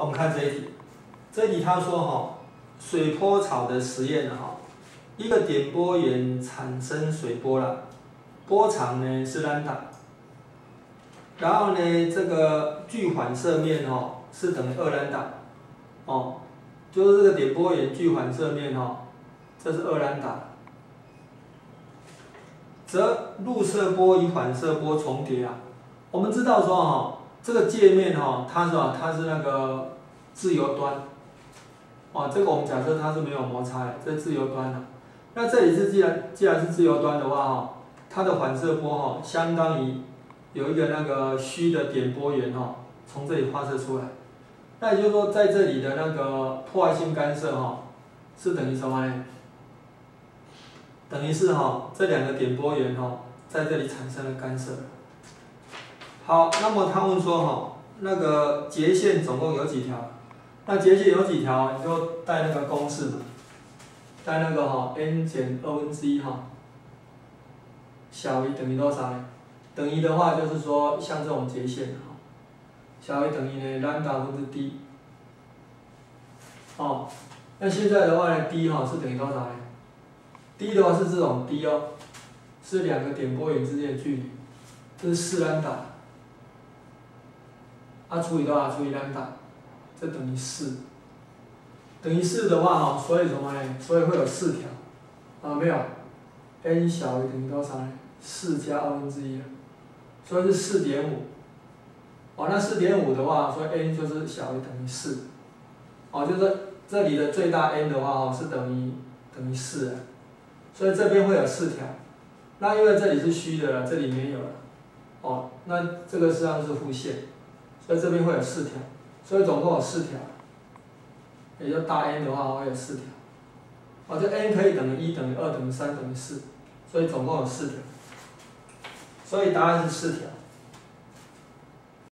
我们看这一题，这一题他说哈，水波草的实验哈，一个点波源产生水波了，波长呢是兰达。然后呢这个距反射面哈是等于二兰达。哦，就是这个点波源距反射面哈，这是二兰达。则入射波与反射波重叠啊，我们知道说哈。这个界面哈，它是吧？它是那个自由端，哦，这个我们假设它是没有摩擦的，这是自由端的。那这里是既然既然是自由端的话哈，它的反射波哈，相当于有一个那个虚的点波源哈，从这里发射出来。那也就是说，在这里的那个破坏性干涉哈，是等于什么呢？等于是哈，这两个点波源哈，在这里产生了干涉。好，那么他问说哈，那个截线总共有几条？那截线有几条，你就带那个公式嘛，带那个哈 n 减二分之一哈，小于等于多少呢？等于的话就是说像这种截线哈，小于等于呢 lambda 分之 d，哦，那现在的话呢 d 哈是等于多少呢？d 的话是这种 d 哦，是两个点波源之间的距离，这是四 lambda。它除以多少？除以 lambda，这等于四。等于四的话哈，所以什么呢？所以会有四条，啊没有？n 小于等于多少呢？四加二分之一，所以是四点五。哦，那四点五的话，所以 n 就是小于等于四。哦，就是这里的最大 n 的话哦，是等于等于四，所以这边会有四条。那因为这里是虚的了，这里没有了。哦，那这个实际上是弧线。在这边会有四条，所以总共有四条，也就大 N 的话会有四条，哦，这 N 可以等于一等于二等于三等于四，所以总共有四条，所以答案是四条。